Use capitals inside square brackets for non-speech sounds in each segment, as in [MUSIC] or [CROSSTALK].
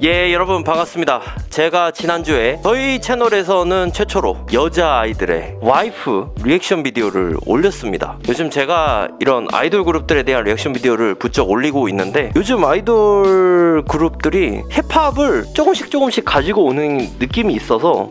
예 여러분 반갑습니다. 제가 지난주에 저희 채널에서는 최초로 여자아이들의 Wife 리액션 비디오를 올렸습니다. 요즘 제가 이런 아이돌 그룹들에 대한 리액션 비디오를 부쩍 올리고 있는데 요즘 아이돌 그룹들이 힙합을 조금씩 조금씩 가지고 오는 느낌이 있어서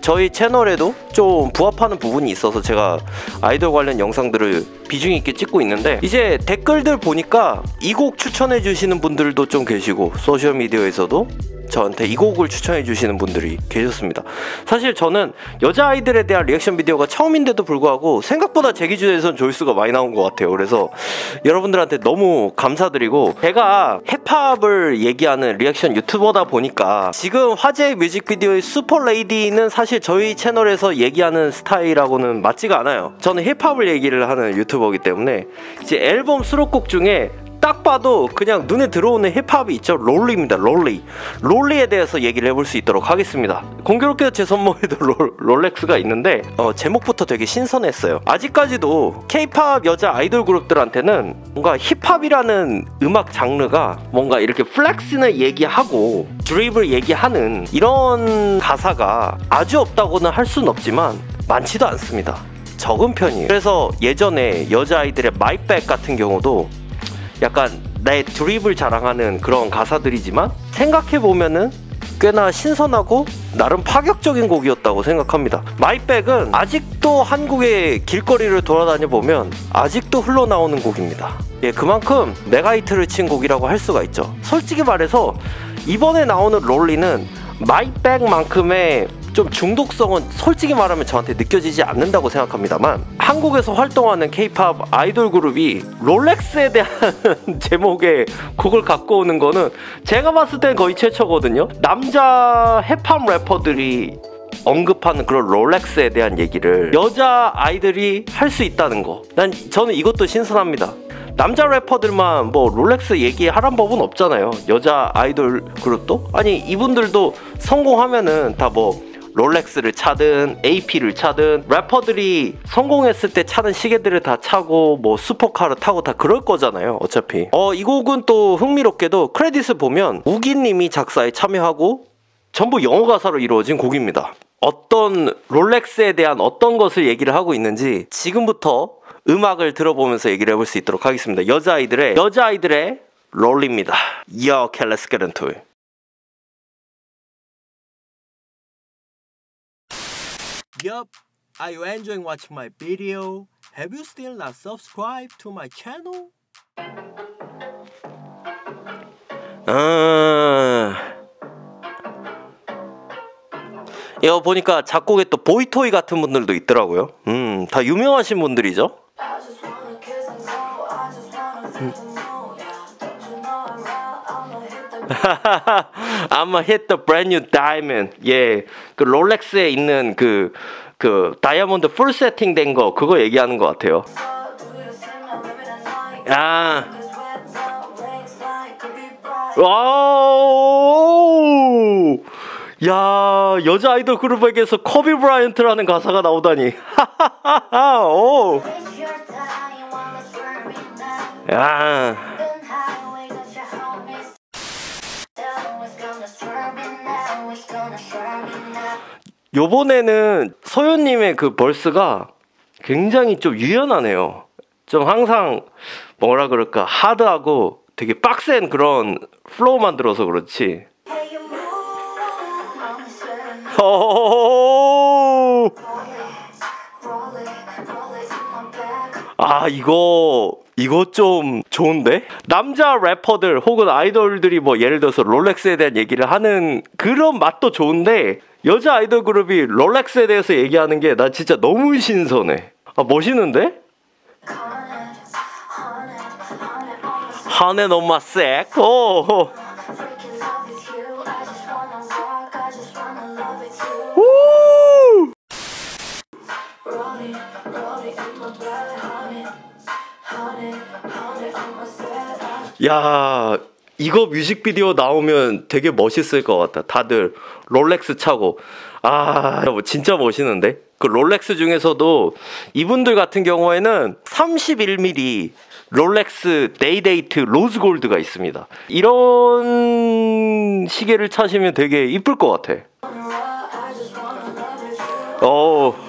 저희 채널에도 좀 부합하는 부분이 있어서 제가 아이돌 관련 영상들을 비중 있게 찍고 있는데 이제 댓글들 보니까 이 곡 추천해 주시는 분들도 좀 계시고 소셜미디어에서도 저한테 이 곡을 추천해 주시는 분들이 계셨습니다. 사실 저는 여자아이들에 대한 리액션 비디오가 처음인데도 불구하고 생각보다 제 기준에선 조회수가 많이 나온 것 같아요. 그래서 여러분들한테 너무 감사드리고 제가 힙합을 얘기하는 리액션 유튜버다 보니까 지금 화제 뮤직비디오의 Super Lady는 사실 저희 채널에서 얘기하는 스타일하고는 맞지가 않아요. 저는 힙합을 얘기를 하는 유튜버이기 때문에 이제 앨범 수록곡 중에 딱 봐도 그냥 눈에 들어오는 힙합이 있죠. Rollie입니다. Rollie. Rollie에 대해서 얘기를 해볼 수 있도록 하겠습니다. 공교롭게도 제 손목에도 롤, 렉스가 있는데 어, 제목부터 되게 신선했어요. 아직까지도 케이팝 여자 아이돌 그룹들한테는 뭔가 힙합이라는 음악 장르가 뭔가 이렇게 flex를 얘기하고 drip을 얘기하는 이런 가사가 아주 없다고는 할 수는 없지만 많지도 않습니다. 적은 편이에요. 그래서 예전에 여자아이들의 My Bag 같은 경우도 약간 나의 drip을 자랑하는 그런 가사들이지만 생각해 보면은 꽤나 신선하고 나름 파격적인 곡이었다고 생각합니다. My Bag은 아직도 한국의 길거리를 돌아다녀 보면 아직도 흘러나오는 곡입니다. 예, 그만큼 mega hit를 친 곡이라고 할 수가 있죠. 솔직히 말해서 이번에 나오는 Rollie는 My Bag만큼의 좀 중독성은 솔직히 말하면 저한테 느껴지지 않는다고 생각합니다만 한국에서 활동하는 케이팝 아이돌 그룹이 롤렉스에 대한 [LAUGHS] 제목의 곡을 갖고 오는 거는 제가 봤을 땐 거의 최초거든요. 남자 힙합 래퍼들이 언급하는 그런 롤렉스에 대한 얘기를 여자 아이들이 할 수 있다는 거. 난 저는 이것도 신선합니다. 남자 래퍼들만 뭐 롤렉스 얘기하란 법은 없잖아요. 여자 아이돌 그룹도 아니 이분들도 성공하면은 다뭐 롤렉스를 차든 AP를 차든 래퍼들이 성공했을 때 차는 시계들을 다 차고 뭐 슈퍼카를 타고 다 그럴 거잖아요 어차피. 어 이 곡은 또 흥미롭게도 크레딧을 보면 우기님이 작사에 참여하고 전부 영어 가사로 이루어진 곡입니다. 어떤 롤렉스에 대한 어떤 것을 얘기를 하고 있는지 지금부터 음악을 들어보면서 얘기를 해볼 수 있도록 하겠습니다. 여자아이들의 여자아이들의 롤입니다. 여 캘레스 게렌 Yup, are you enjoying watching my video? Have you still not subscribed to my channel? 아... 이거 보니까 작곡에 또 보이토이 같은 분들도 있더라고요. 음, 다 유명하신 분들이죠. [LAUGHS] I'ma hit the brand new diamond. 예. 그 롤렉스에 있는 그, 그 다이아몬드 full setting 된 거, 그거 얘기하는 것 같아요. 아. 와우! 야, 여자 아이돌 그룹에게서 코비 브라이언트라는 가사가 나오다니. [LAUGHS] 오. 야. 요번에는 소연님의 그 verse가 굉장히 좀 유연하네요. 좀 항상 뭐라 그럴까 hard하고 되게 빡센 그런 flow만 들어서 그렇지. 아 이거 이거 좀 좋은데? 남자 래퍼들 혹은 아이돌들이 뭐 예를 들어서 롤렉스에 대한 얘기를 하는 그런 맛도 좋은데 여자 아이돌 그룹이 롤렉스에 대해서 얘기하는 게 나 진짜 너무 신선해. 아 멋있는데? 하네 너무 색. 오. 야, 이거 뮤직비디오 나오면 되게 멋있을 것 같다. 다들 롤렉스 차고. 아, 뭐 진짜 멋있는데? 그 롤렉스 중에서도 이분들 같은 경우에는 31mm 롤렉스 데이데이트 rose gold가 있습니다. 이런 시계를 차시면 되게 이쁠 것 같아. 어.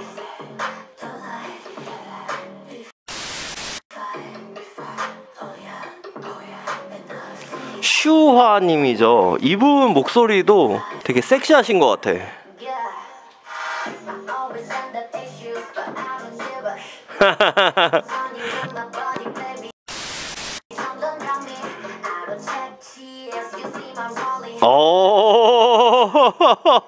슈화님이죠. 이분 목소리도 되게 섹시하신 것 같아. [LAUGHS] 어. [LAUGHS]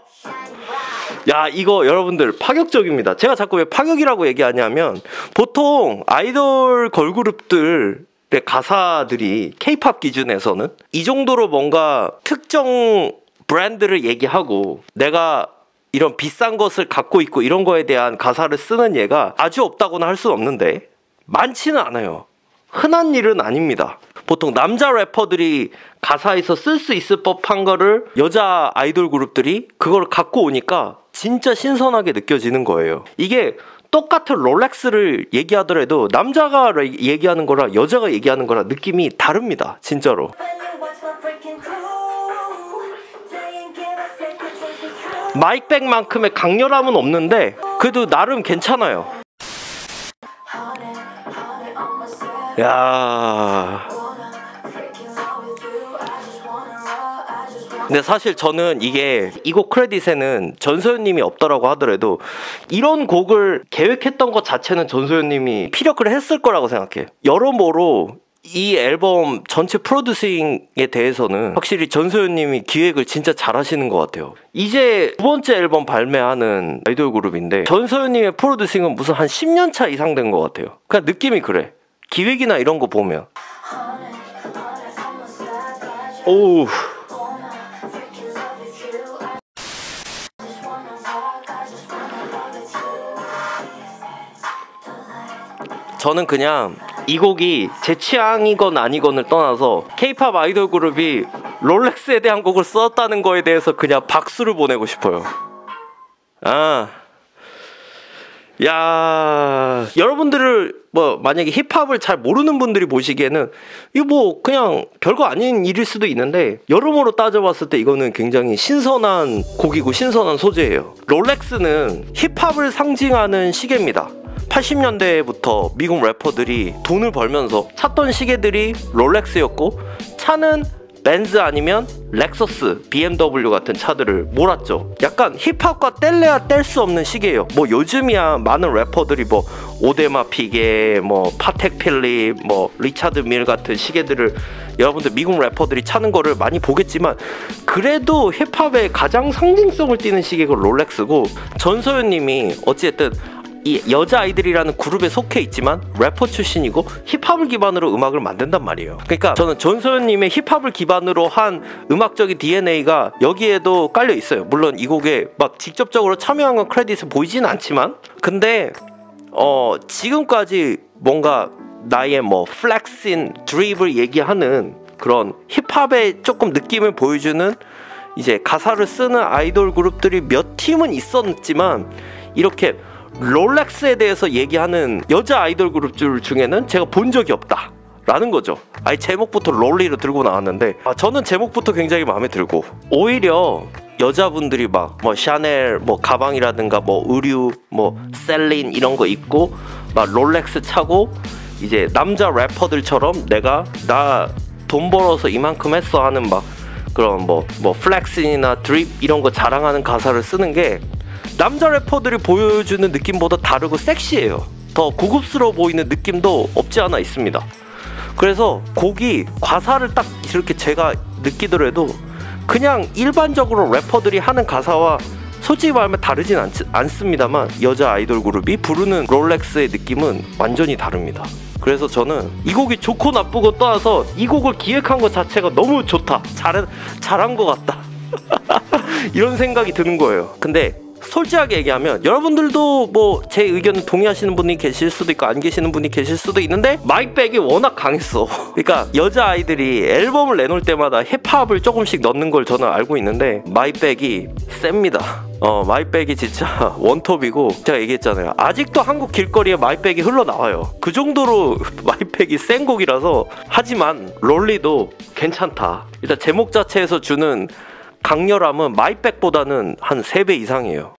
야, 이거 여러분들 파격적입니다. 제가 자꾸 왜 파격이라고 얘기하냐면 보통 아이돌 걸그룹들 가사들이 케이팝 기준에서는 이 정도로 뭔가 특정 브랜드를 얘기하고 내가 이런 비싼 것을 갖고 있고 이런 거에 대한 가사를 쓰는 예가 아주 없다고는 할 수는 없는데 많지는 않아요. 흔한 일은 아닙니다. 보통 남자 래퍼들이 가사에서 쓸 수 있을 법한 거를 여자 아이돌 그룹들이 그걸 갖고 오니까 진짜 신선하게 느껴지는 거예요. 이게 똑같은 롤렉스를 얘기하더라도 남자가 얘기하는 거랑 여자가 얘기하는 거랑 느낌이 다릅니다. 진짜로. 마이백만큼의 강렬함은 없는데 그래도 나름 괜찮아요. 야. 근데 사실 저는 이게 이 곡 크레딧에는 전소연님이 없더라고 하더라도 이런 곡을 계획했던 것 자체는 전소연님이 피력을 했을 거라고 생각해. 여러모로 이 앨범 전체 프로듀싱에 대해서는 확실히 전소연님이 기획을 진짜 잘 하시는 것 같아요. 이제 두 번째 앨범 발매하는 아이돌 그룹인데 전소연님의 프로듀싱은 무슨 한 10년 차 이상 된 것 같아요. 그냥 느낌이 그래. 기획이나 이런 거 보면. 오우. 저는 그냥 이 곡이 제 취향이건 아니건을 떠나서 케이팝 아이돌 그룹이 롤렉스에 대한 곡을 썼다는 거에 대해서 그냥 박수를 보내고 싶어요. 아. 야, 여러분들을 뭐 만약에 힙합을 잘 모르는 분들이 보시기에는 이거 뭐 그냥 별거 아닌 일일 수도 있는데 여러모로 따져봤을 때 이거는 굉장히 신선한 곡이고 신선한 소재예요. 롤렉스는 힙합을 상징하는 시계입니다. 80년대부터 미국 래퍼들이 돈을 벌면서 찾던 시계들이 롤렉스였고 차는 벤즈 아니면 렉서스, BMW 같은 차들을 몰았죠. 약간 힙합과 뗄래야 뗄 수 없는 시계예요. 뭐 요즘이야 많은 래퍼들이 뭐 오데마 피게, 뭐 파텍 필립, 뭐 리차드 밀 같은 시계들을 여러분들 미국 래퍼들이 차는 거를 많이 보겠지만 그래도 힙합의 가장 상징성을 띠는 시계가 롤렉스고 전소연님이 어찌됐든 이 여자 아이들이라는 그룹에 속해 있지만 래퍼 출신이고 힙합을 기반으로 음악을 만든단 말이에요. 그러니까 저는 전소연님의 힙합을 기반으로 한 음악적인 DNA가 여기에도 깔려 있어요. 물론 이 곡에 막 직접적으로 참여한 건 크레딧을 보이지는 않지만 근데 어 지금까지 뭔가 나의 뭐 플렉신 드립을 얘기하는 그런 힙합의 조금 느낌을 보여주는 이제 가사를 쓰는 아이돌 그룹들이 몇 팀은 있었지만 이렇게 롤렉스에 대해서 얘기하는 여자 아이돌 그룹들 중에는 제가 본 적이 없다. 라는 거죠. 아예 제목부터 Rollie로 들고 나왔는데 아, 저는 제목부터 굉장히 마음에 들고 오히려 여자분들이 막 뭐 샤넬 뭐 가방이라든가 뭐 의류 뭐 셀린 이런 거 입고 막 롤렉스 차고 이제 남자 래퍼들처럼 내가 나 돈 벌어서 이만큼 했어 하는 막 그런 뭐뭐 뭐 flex나 drip 이런 거 자랑하는 가사를 쓰는 게 남자 래퍼들이 보여주는 느낌보다 다르고 섹시해요. 더 고급스러워 보이는 느낌도 없지 않아 있습니다. 그래서 곡이 가사를 딱 이렇게 제가 느끼더라도 그냥 일반적으로 래퍼들이 하는 가사와 솔직히 말하면 다르진 않, 않습니다만 여자 아이돌 그룹이 부르는 롤렉스의 느낌은 완전히 다릅니다. 그래서 저는 이 곡이 좋고 나쁘고 떠나서 이 곡을 기획한 것 자체가 너무 좋다. 잘, 잘한 것 같다. [LAUGHS] 이런 생각이 드는 거예요. 근데 솔직하게 얘기하면 여러분들도 뭐 제 의견을 동의하시는 분이 계실 수도 있고 안 계시는 분이 계실 수도 있는데 MY BAG이 워낙 강했어. [LAUGHS] 그러니까 여자 아이들이 앨범을 내놓을 때마다 힙합을 조금씩 넣는 걸 저는 알고 있는데 MY BAG이 셉니다. 어 MY BAG이 진짜 [LAUGHS] 원톱이고 제가 얘기했잖아요. 아직도 한국 길거리에 MY BAG이 흘러나와요. 그 정도로 [LAUGHS] MY BAG이 센 곡이라서 하지만 Rollie도 괜찮다. 일단 제목 자체에서 주는 강렬함은 마이백보다는 한 3배 이상이에요.